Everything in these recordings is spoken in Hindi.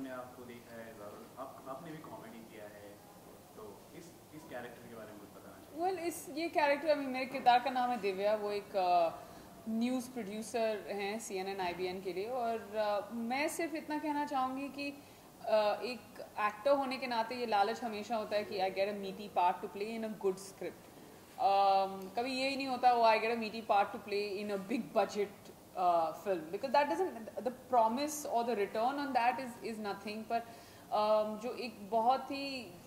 हमने आपको देखा है आप, आपने भी कॉमेडी किया है तो इस इस कैरेक्टर के बारे में कुछ बताना चाहिए well, इस ये कैरेक्टर अभी मेरे किरदार का नाम है दिव्या। वो एक न्यूज़ प्रोड्यूसर हैं C N N I B N के लिए। और आ, मैं सिर्फ़ इतना कहना चाहूँगी कि uh, एक एक्टर होने के नाते ये लालच हमेशा होता है कि I get a meaty part to play in a good script कभी ये ही नहीं होता वो I get a meaty part to play in a big budget film because that doesn't the promise और the return on that is is nothing पर um, जो एक बहुत ही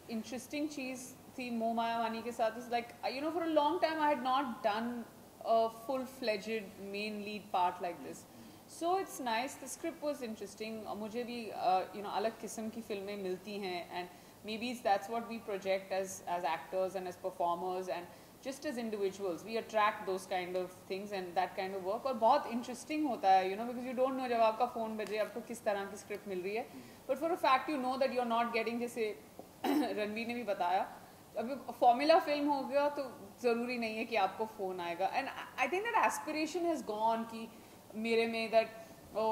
इंटरेस्टिंग चीज़ थी मो मायावानी के साथ is like you know for a long time I had not done a full fledged main lead part like this so it's nice the script was interesting मुझे भी यू नो अलग किस्म की फ़िल्में मिलती हैं. And maybe that's what we project as as actors and as performers just as individuals we attract those kind of things and that kind of work और बहुत इंटरेस्टिंग होता है you know because you don't know जब आपका फ़ोन बजे, आपको किस तरह की स्क्रिप्ट मिल रही है। But for a fact you know that you are not getting जैसे रणवीर ने भी बताया अभी फॉर्मूला फ़िल्म हो गया तो ज़रूरी नहीं है कि आपको फ़ोन आएगा। And I think that aspiration has gone कि मेरे में दैट ओ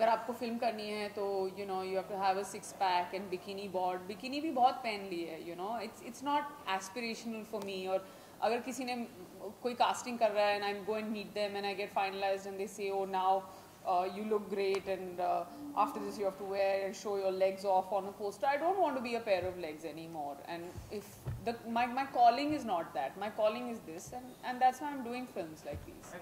अगर आपको फ़िल्म करनी है तो you know you to have a six pack and bikini bod bikini भी बहुत पहन ली है you know it's it's not aspirational for me और अगर किसी ने, कोई कास्टिंग कर रहा है and I am and meet them and I get finalise and this say now you look great and after this you have to wear and show your legs off on a poster I don't want to be a pair of legs any more and if the my my calling is not that my calling is this and and that's I am doing film like this